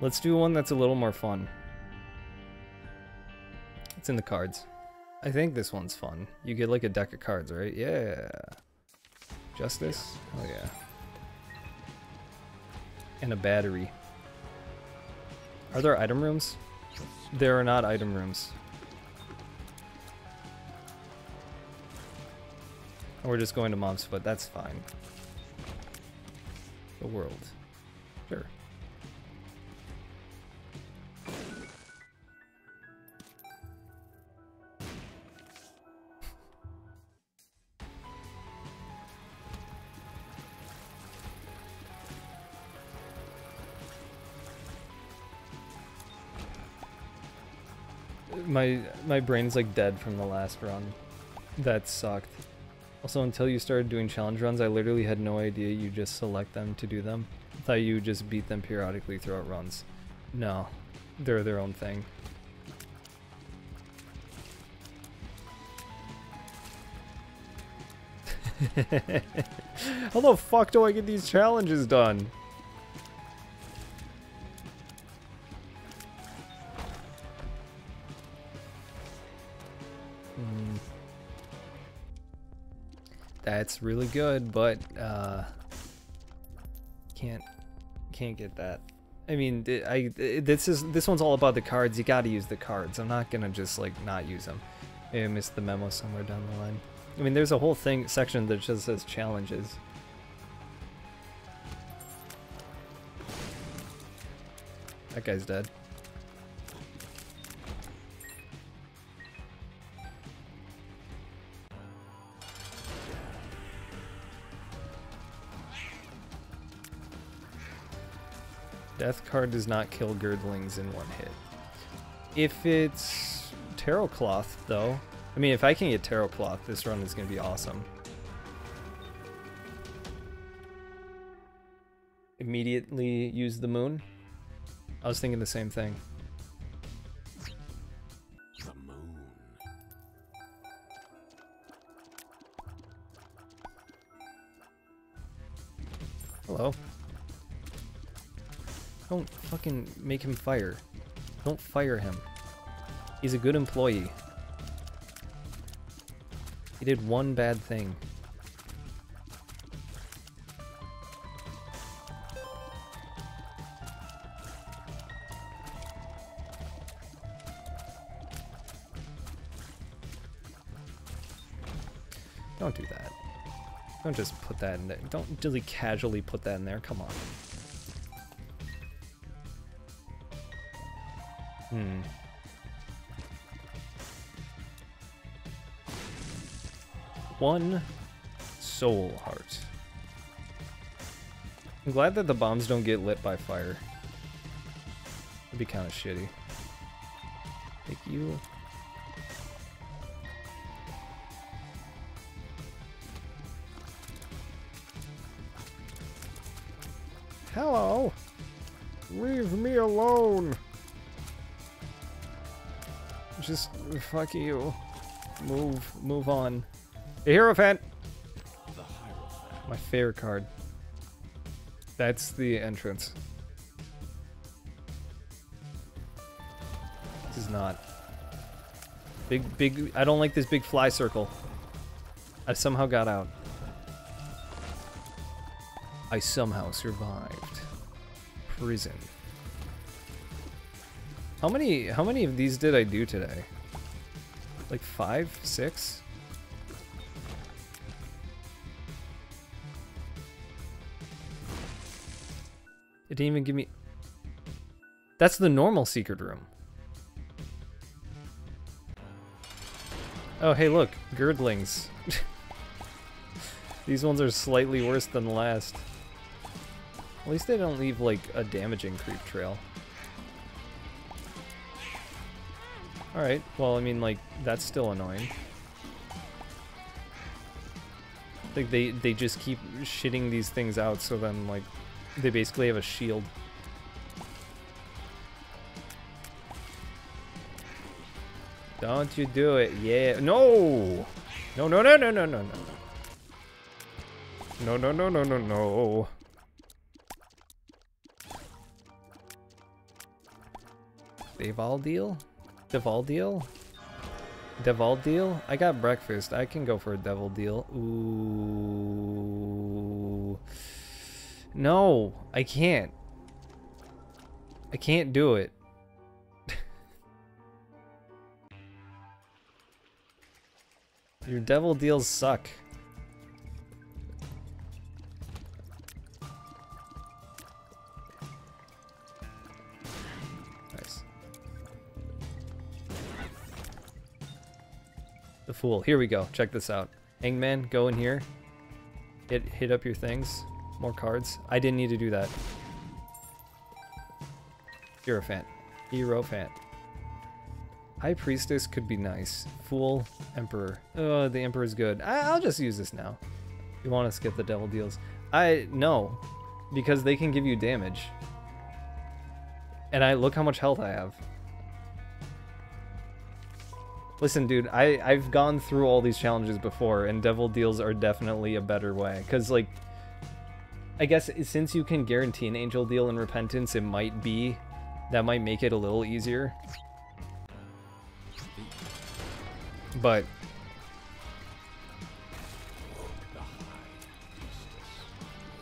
Let's do one that's a little more fun. It's in the cards. I think this one's fun. You get like a deck of cards, right? Yeah. Justice? Oh yeah. And a battery. Are there item rooms? There are not item rooms. We're just going to Mom's Foot, that's fine. The world. Sure. My my brain's like dead from the last run. That sucked. Also, until you started doing challenge runs, I literally had no idea you just select them to do them. I thought you just beat them periodically throughout runs. No, they're their own thing. How the fuck do I get these challenges done? That's really good, but uh, can't can't get that. I mean, I this is this one's all about the cards. You got to use the cards. I'm not gonna just like not use them. I missed the memo somewhere down the line. I mean, there's a whole thing section that just says challenges. That guy's dead. Death card does not kill Gurglings in one hit. If it's Tarot Cloth, though, I mean, if I can get Tarot Cloth, this run is going to be awesome. Immediately use the moon. I was thinking the same thing. The moon. Hello. Don't fucking make him fire. Don't fire him. He's a good employee. He did one bad thing. Don't do that. Don't just put that in there. Don't really casually put that in there. Come on. Hmm. One soul heart. I'm glad that the bombs don't get lit by fire. It'd be kind of shitty. Thank you. Fuck you. Move, move on. The Hierophant! My favorite card. That's the entrance. This is not. Big, big, I don't like this big fly circle. I somehow got out. I somehow survived. Prison. How many, how many of these did I do today? Like five, six? It didn't even give me... That's the normal secret room. Oh, hey, look. Gurglings. These ones are slightly worse than the last. At least they don't leave, like, a damaging creep trail. Alright, well, I mean, like, that's still annoying. Like, they, they just keep shitting these things out, so then, like, they basically have a shield. Don't you do it. Yeah. No! No, no, no, no, no, no, no. No, no, no, no, no, no. Deval deal? Deval deal? Deval deal? I got breakfast. I can go for a devil deal. Ooh. No, I can't. I can't do it. Your devil deals suck. Here we go. Check this out. Hangman, go in here. Hit hit up your things. More cards. I didn't need to do that. Hierophant. Hierophant. High Priestess could be nice. Fool, Emperor. Oh, the Emperor's good. I will just use this now. You want to skip the Devil Deals? I, no. Because they can give you damage. And I, look how much health I have. Listen, dude, I, I've gone through all these challenges before, and Devil Deals are definitely a better way. Because, like, I guess since you can guarantee an Angel Deal in Repentance, it might be, that might make it a little easier. But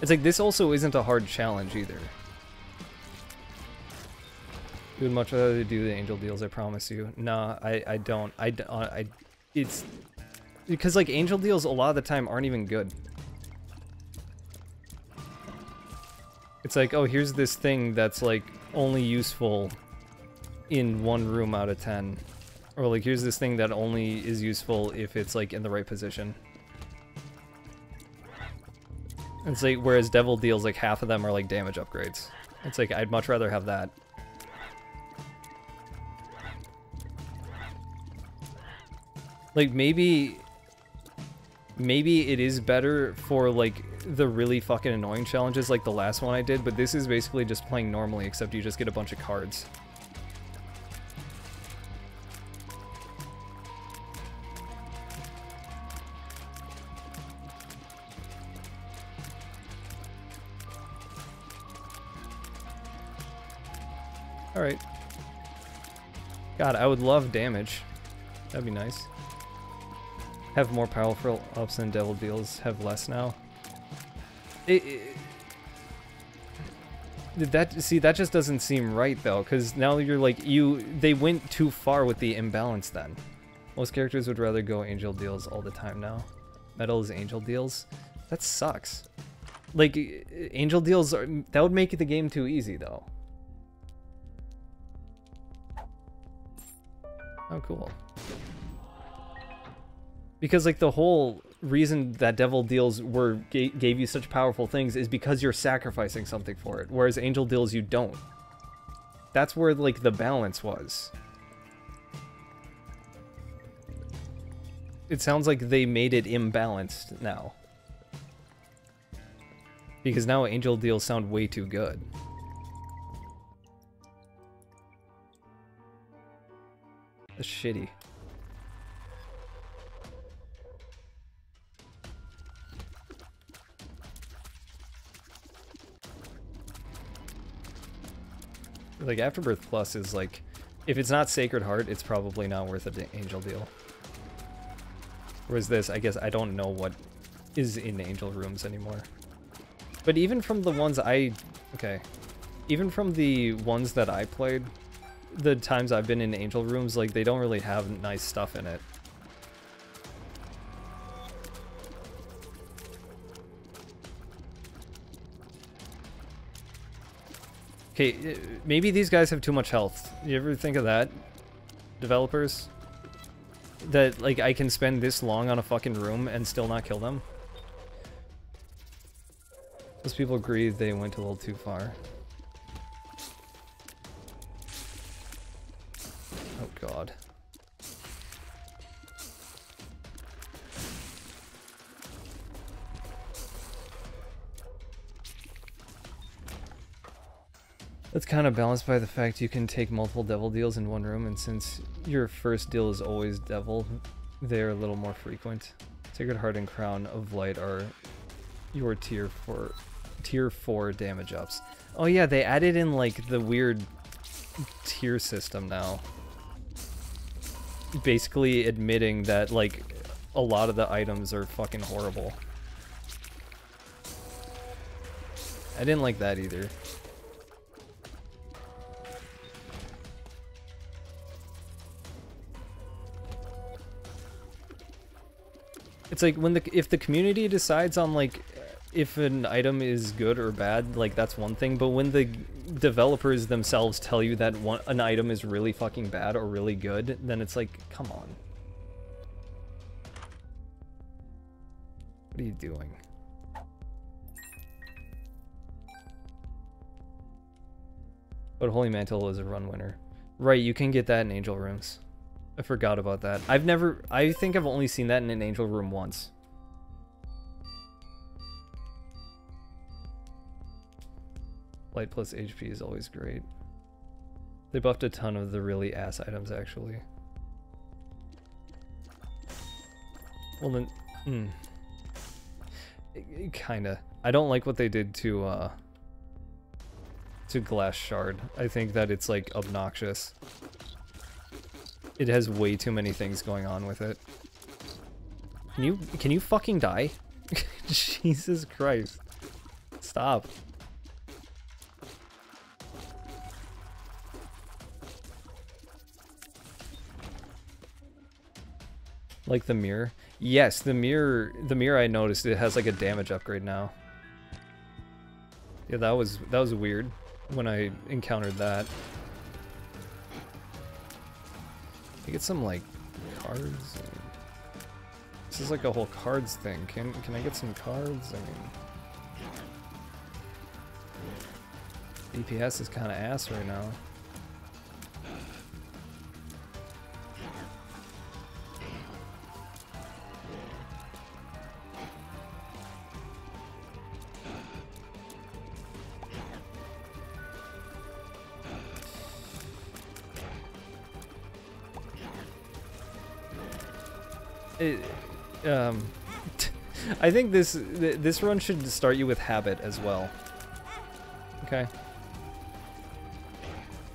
it's like this also isn't a hard challenge either. You would much rather do the angel deals, I promise you. Nah, I, I don't. I, uh, I, it's because like angel deals a lot of the time aren't even good. It's like, oh, here's this thing that's like only useful in one room out of 10. Or like, here's this thing that only is useful if it's like in the right position. It's like, whereas Devil deals, like half of them are like damage upgrades. It's like, I'd much rather have that. Like, maybe... Maybe it is better for, like, the really fucking annoying challenges like the last one I did, but this is basically just playing normally, except you just get a bunch of cards. Alright. God, I would love damage. That'd be nice. Have more powerful ups and devil deals, have less now. It, it, that see that just doesn't seem right though because now you're like you they went too far with the imbalance then. Most characters would rather go angel deals all the time now. Metal is angel deals. That sucks. Like angel deals are that would make the game too easy though. Oh, cool. Because, like, the whole reason that Devil Deals were gave you such powerful things is because you're sacrificing something for it, whereas Angel Deals you don't. That's where, like, the balance was. It sounds like they made it imbalanced now. Because now Angel Deals sound way too good. Shitty. Like, Afterbirth Plus is like, if it's not Sacred Heart, it's probably not worth an Angel deal. Whereas this, I guess I don't know what is in Angel rooms anymore. But even from the ones I... Okay. Even from the ones that I played, the times I've been in angel rooms, like, they don't really have nice stuff in it. Okay, uh, maybe these guys have too much health. You ever think of that? Developers? That, like, I can spend this long on a fucking room and still not kill them? Those people agree they went a little too far. That's kind of balanced by the fact you can take multiple devil deals in one room, and since your first deal is always devil, they're a little more frequent. Sacred Heart and Crown of Light are your tier 4 tier 4 damage ups. Oh yeah, they added in like the weird tier system now. Basically admitting that like a lot of the items are fucking horrible. I didn't like that either. It's like when the if the community decides on like if an item is good or bad, like that's one thing, but when the developers themselves tell you that one, an item is really fucking bad or really good, then it's like, come on. What are you doing? But Holy Mantle is a run winner. Right, you can get that in Angel Rooms. I forgot about that. I've never... I think I've only seen that in an Angel Room once. Light plus HP is always great. They buffed a ton of the really ass items, actually. Well then... Hmm. Kinda. I don't like what they did to, uh... To Glass Shard. I think that it's, like, obnoxious. It has way too many things going on with it. Can you, can you fucking die? Jesus Christ. Stop. Like the mirror? Yes, the mirror the mirror I noticed it has like a damage upgrade now. Yeah, that was that was weird when I encountered that. Get some like cards. This is like a whole cards thing. Can can I get some cards? I mean DPS is kinda ass right now. I think this this run should start you with habit as well. Okay.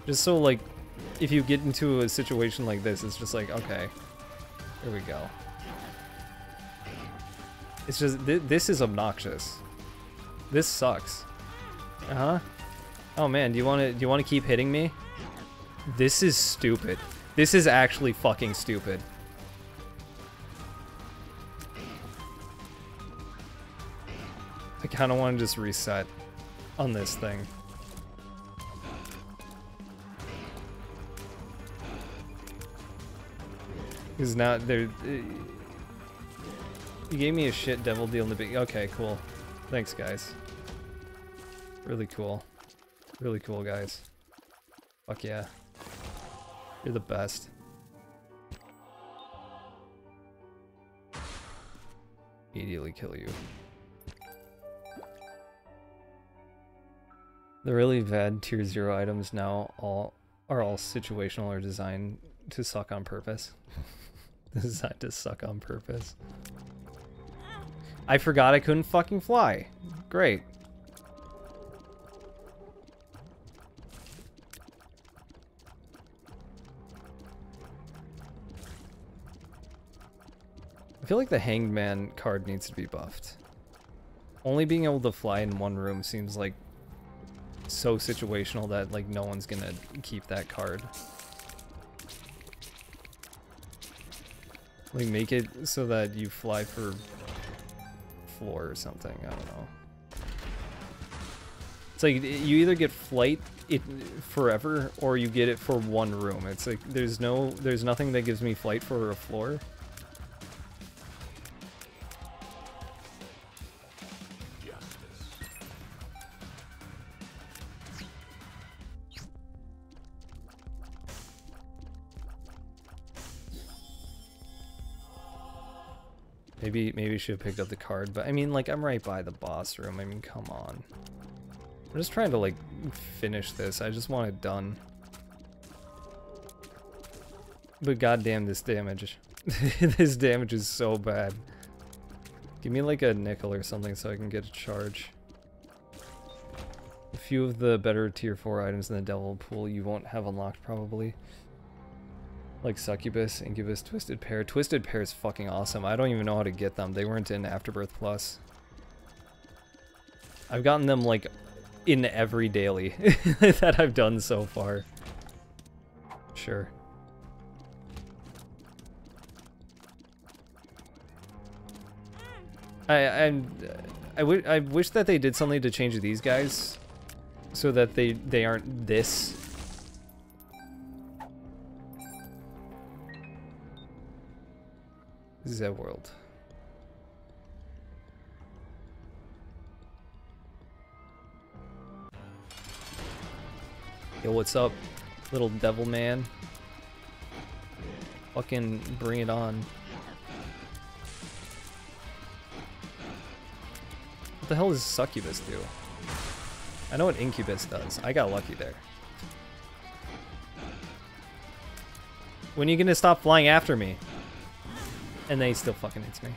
Just so like, if you get into a situation like this, it's just like, okay, here we go. It's just, th this is obnoxious. This sucks. Uh-huh. Oh man, do you want to do you want to keep hitting me? This is stupid. This is actually fucking stupid. Kind of want to just reset on this thing. Because now there, eh. you gave me a shit devil deal in the big. Okay, cool. Thanks, guys. Really cool. Really cool, guys. Fuck yeah. You're the best. Immediately kill you. The really bad tier zero items now all are all situational or designed to suck on purpose. designed to suck on purpose. I forgot I couldn't fucking fly. Great. I feel like the Hanged Man card needs to be buffed. Only being able to fly in one room seems like so situational that like no one's gonna keep that card. Like make it so that you fly for floor or something, I don't know. It's like you either get flight it forever or you get it for one room. It's like there's no there's nothing that gives me flight for a floor. Maybe maybe should have picked up the card, but I mean like I'm right by the boss room. I mean come on. I'm just trying to like finish this. I just want it done. But goddamn this damage. this damage is so bad. Give me like a nickel or something so I can get a charge. A few of the better tier 4 items in the Devil Pool you won't have unlocked probably. Like Succubus, Incubus, Twisted Pair. Twisted Pair is fucking awesome. I don't even know how to get them. They weren't in Afterbirth Plus. I've gotten them like in every daily that I've done so far. Sure. I I'm I, I wish that they did something to change these guys so that they they aren't this. Z world. Yo, what's up, little devil man? Fucking bring it on. What the hell does Succubus do? I know what Incubus does. I got lucky there. When are you gonna stop flying after me? And then he still fucking hits me.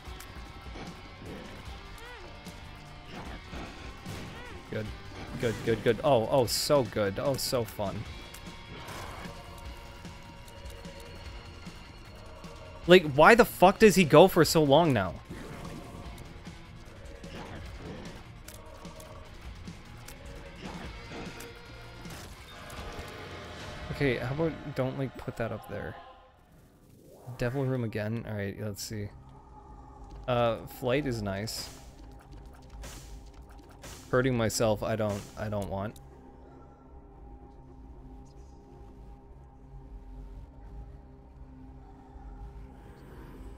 Good. Good, good, good. Oh, oh, so good. Oh, so fun. Like, why the fuck does he go for so long now? Okay, how about don't, like, put that up there. Devil room again? Alright, let's see. Uh, flight is nice. Hurting myself, I don't, I don't want.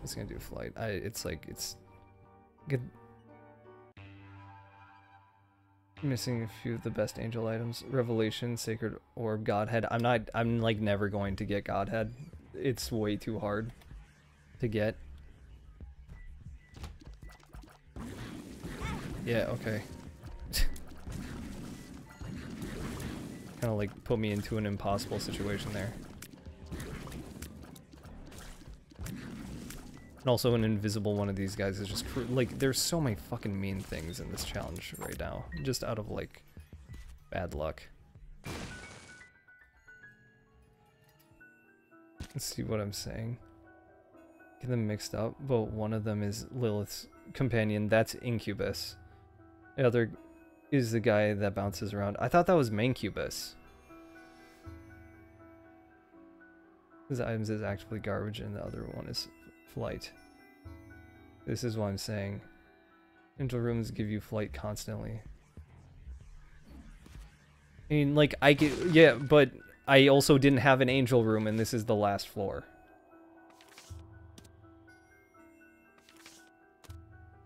It's gonna do flight. I, it's like, it's good. Missing a few of the best angel items. Revelation, Sacred Orb, Godhead. I'm not, I'm like never going to get Godhead. It's way too hard to get. Yeah, okay. kind of like put me into an impossible situation there. And also an invisible one of these guys is just, like, there's so many fucking mean things in this challenge right now. Just out of, like, bad luck. See what I'm saying. Get them mixed up, but one of them is Lilith's companion. That's Incubus. The other is the guy that bounces around. I thought that was Mancubus. His items is actually garbage and the other one is flight. This is what I'm saying. Angel rooms give you flight constantly. I mean, like, I get, yeah, but I also didn't have an angel room and this is the last floor.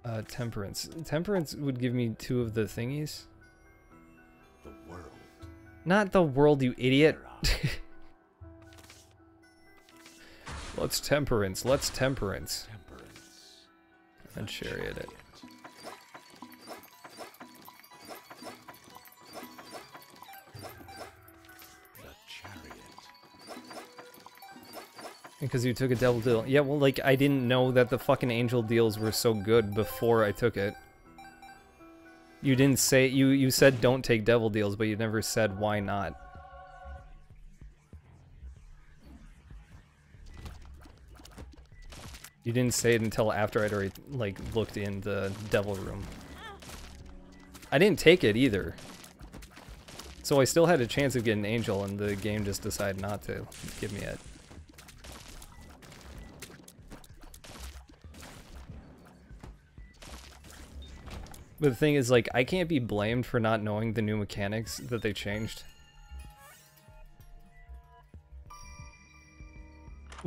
Uh, temperance. Temperance would give me two of the thingies. The world. Not the world, you idiot. Let's temperance. Let's temperance. Temperance. And chariot it. Because you took a devil deal. Yeah, well, like, I didn't know that the fucking angel deals were so good before I took it. You didn't say, you, you said don't take devil deals, but you never said why not. You didn't say it until after I'd already, like, looked in the devil room. I didn't take it either. So I still had a chance of getting Angel, and the game just decided not to give me it. But the thing is, like, I can't be blamed for not knowing the new mechanics that they changed.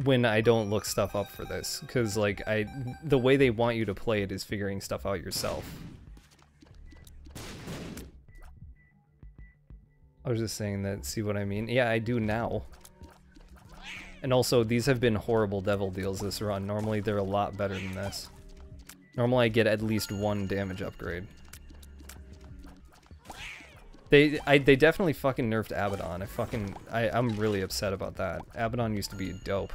When I don't look stuff up for this. Because, like, I the way they want you to play it is figuring stuff out yourself. I was just saying that, see what I mean? Yeah, I do now. And also, these have been horrible devil deals this run. Normally, they're a lot better than this. Normally I get at least one damage upgrade. They I, they definitely fucking nerfed Abaddon. I fucking I, I'm really upset about that. Abaddon used to be dope.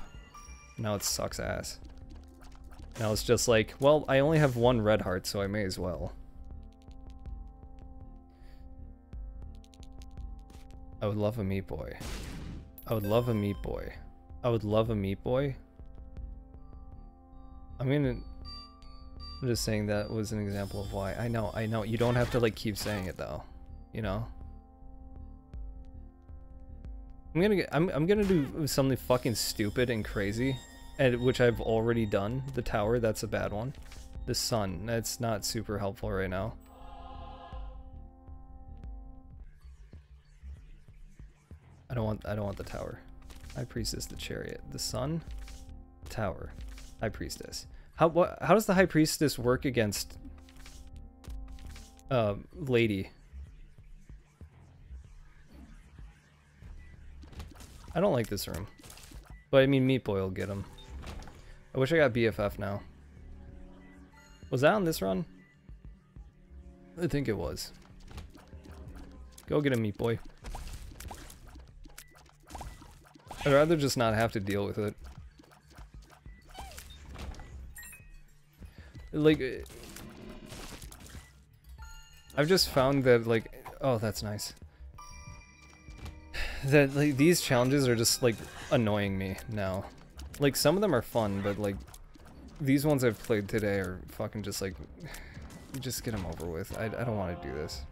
Now it sucks ass. Now it's just like, well, I only have one red heart, so I may as well. I would love a meat boy. I would love a meat boy. I would love a meat boy. I'm gonna. I'm just saying that was an example of why. I know, I know. You don't have to like keep saying it though. You know. I'm gonna get. I'm. I'm gonna do something fucking stupid and crazy, and which I've already done. The tower. That's a bad one. The sun. That's not super helpful right now. I don't want. I don't want the tower. High priestess, the chariot, the sun, the tower, high priestess. How what? How does the high priestess work against uh, lady? I don't like this room, but I mean Meat Boy will get him. I wish I got BFF now. Was that on this run? I think it was. Go get him, Meat Boy. I'd rather just not have to deal with it. Like, I've just found that, like, oh, that's nice. That, like, these challenges are just, like, annoying me now. Like, some of them are fun, but, like, these ones I've played today are fucking just, like, just get them over with. I, I don't want to do this.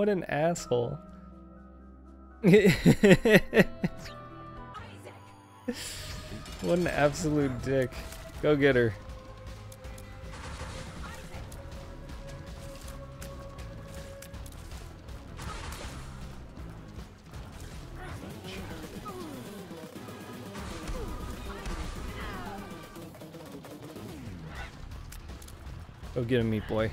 What an asshole. what an absolute dick. Go get her. Go get him, meat boy.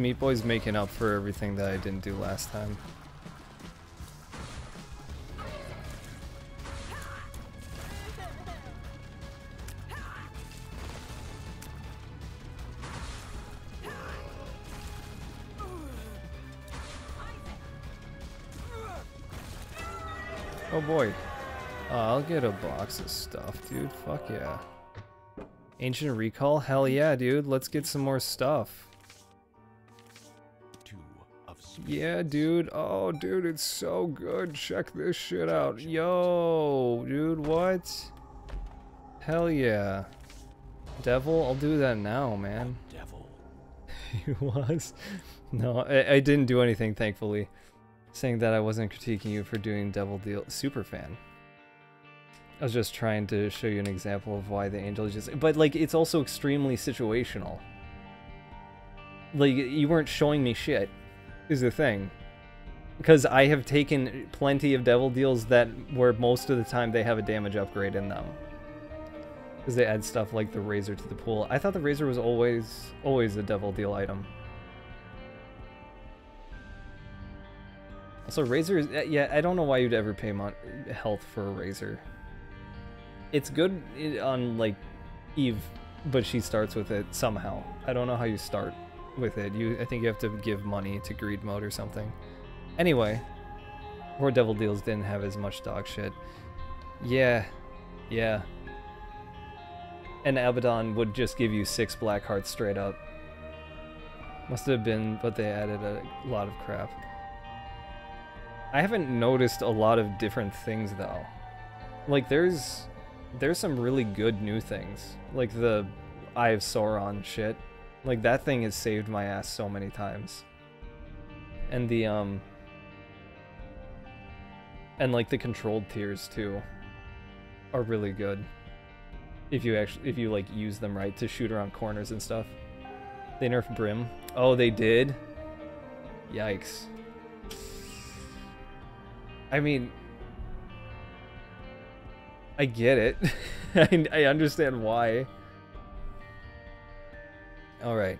Meat Boy's making up for everything that I didn't do last time. Oh boy. Uh, I'll get a box of stuff, dude. Fuck yeah. Ancient Recall? Hell yeah, dude. Let's get some more stuff. Yeah, dude. Oh, dude, it's so good. Check this shit out. Yo, dude, what? Hell yeah. Devil, I'll do that now, man. Devil. he was. No, I, I didn't do anything, thankfully. Saying that I wasn't critiquing you for doing Devil Deal. Super fan. I was just trying to show you an example of why the angel is just. But, like, it's also extremely situational. Like, you weren't showing me shit, is the thing. Because I have taken plenty of Devil Deals that where most of the time they have a damage upgrade in them. Because they add stuff like the razor to the pool. I thought the razor was always always a devil deal item. Also, razor is uh, yeah. I don't know why you'd ever pay mon- health for a razor. It's good on like Eve, but she starts with it somehow. I don't know how you start with it. You, I think you have to give money to greed mode or something. Anyway, War Devil Deals didn't have as much dog shit. Yeah, yeah. And Abaddon would just give you six black hearts straight up. Must have been, but they added a lot of crap. I haven't noticed a lot of different things though. Like there's there's some really good new things. Like the Eye of Sauron shit. Like that thing has saved my ass so many times. And the um and like the controlled tiers too are really good if you actually if you like use them right to shoot around corners and stuff. They nerfed Brim. Oh, they did. Yikes. I mean, I get it. I, I understand why. All right.